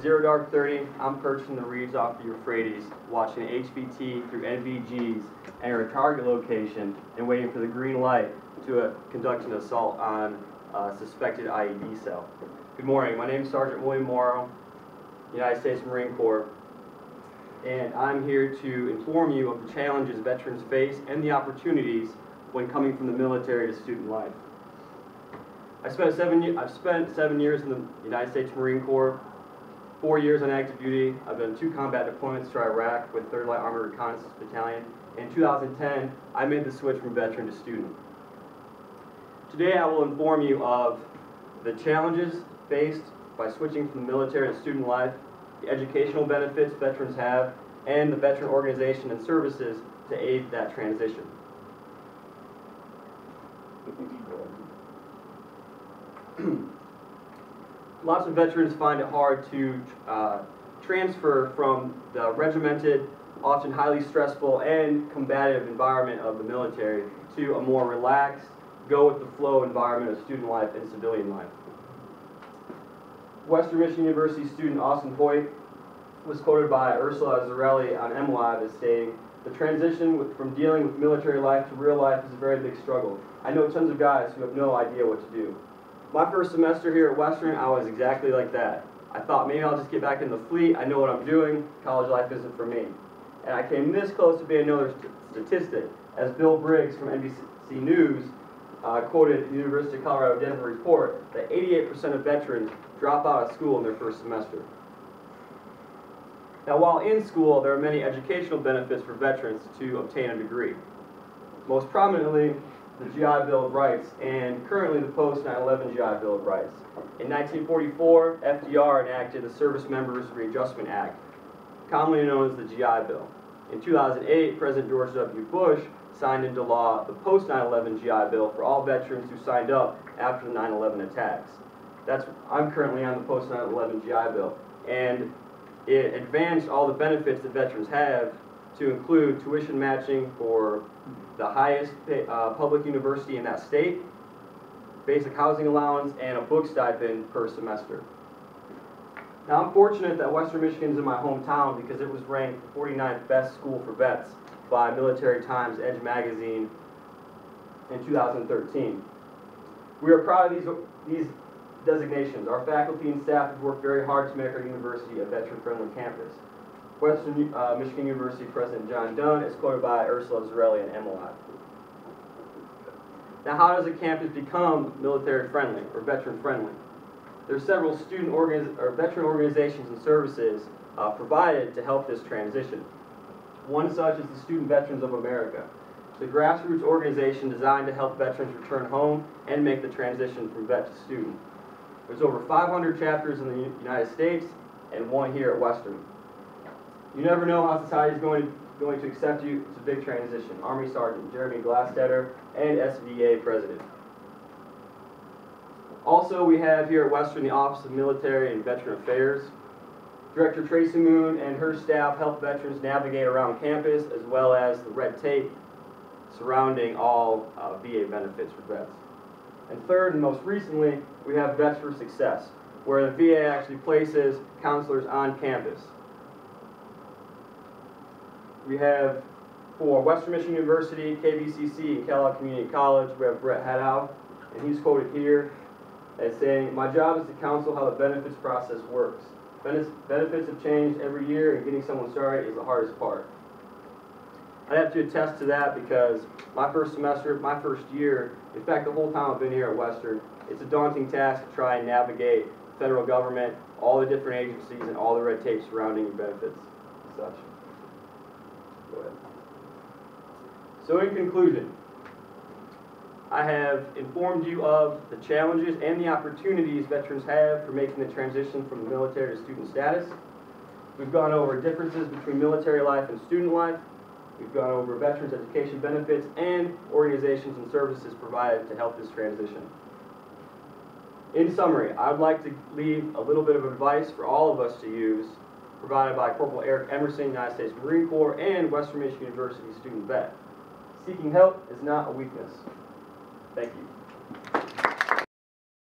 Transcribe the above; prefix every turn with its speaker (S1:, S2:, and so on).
S1: Zero Dark Thirty, I'm purchasing the reeds off the Euphrates, watching HVT through NVGs, enter a target location, and waiting for the green light to uh, conduct an assault on a suspected IED cell. Good morning, my name is Sergeant William Morrow, United States Marine Corps, and I'm here to inform you of the challenges veterans face and the opportunities when coming from the military to student life. I spent seven, I've spent seven years in the United States Marine Corps, four years on active duty. I've done two combat deployments to Iraq with 3rd Light Armored Reconnaissance Battalion. In 2010, I made the switch from veteran to student. Today, I will inform you of the challenges faced by switching from the military to student life, the educational benefits veterans have, and the veteran organization and services to aid that transition. Lots of veterans find it hard to uh, transfer from the regimented, often highly stressful and combative environment of the military to a more relaxed, go with the flow environment of student life and civilian life. Western Michigan University student Austin Hoyt was quoted by Ursula Zerilli on MLive as saying, the transition with, from dealing with military life to real life is a very big struggle. I know tons of guys who have no idea what to do. My first semester here at Western, I was exactly like that. I thought maybe I'll just get back in the fleet, I know what I'm doing, college life isn't for me. And I came this close to being another st- statistic, as Bill Briggs from NBC News uh, quoted the University of Colorado Denver report that 88% of veterans drop out of school in their first semester. Now, while in school, there are many educational benefits for veterans to obtain a degree. Most prominently, the GI Bill of Rights, and currently the post 9/11 GI Bill of Rights. In 1944, FDR enacted the Service Members Readjustment Act, commonly known as the GI Bill. In 2008, President George W. Bush signed into law the post 9/11 GI Bill for all veterans who signed up after the 9/11 attacks. That's I'm currently on the post 9/11 GI Bill, and it advanced all the benefits that veterans have to include tuition matching for the highest pay, uh, public university in that state, basic housing allowance, and a book stipend per semester. Now, I'm fortunate that Western Michigan is in my hometown because it was ranked 49th best school for vets by Military Times Edge magazine in 2013. We are proud of these, these designations. Our faculty and staff have worked very hard to make our university a veteran-friendly campus. Western uh, Michigan University President John Dunn is quoted by Ursula Zerilli and MLive. Now, how does a campus become military-friendly or veteran-friendly? There are several student organiz- or veteran organizations and services uh, provided to help this transition. One such is the Student Veterans of America, the grassroots organization designed to help veterans return home and make the transition from vet to student. There's over 500 chapters in the United States and one here at Western. You never know how society is going, going to accept you. It's a big transition. Army Sergeant Jeremy Glastetter and SVA President. Also, we have here at Western the Office of Military and Veteran Affairs. Director Tracy Moon and her staff help veterans navigate around campus as well as the red tape surrounding all uh, VA benefits for vets. And third and most recently, we have Vets for Success, where the VA actually places counselors on campus. We have for Western Michigan University, KVCC, and Kellogg Community College, we have Brett Hadow, and he's quoted here as saying, "My job is to counsel how the benefits process works. Benefits benefits have changed every year, and getting someone started is the hardest part." I have to attest to that because my first semester, my first year, in fact, the whole time I've been here at Western, it's a daunting task to try and navigate federal government, all the different agencies, and all the red tape surrounding your benefits and such. So in conclusion, I have informed you of the challenges and the opportunities veterans have for making the transition from the military to student status. We've gone over differences between military life and student life. We've gone over veterans' education benefits and organizations and services provided to help this transition. In summary, I would like to leave a little bit of advice for all of us to use, provided by Corporal Eric Emerson, United States Marine Corps, and Western Michigan University student vet. Seeking help is not a weakness. Thank you.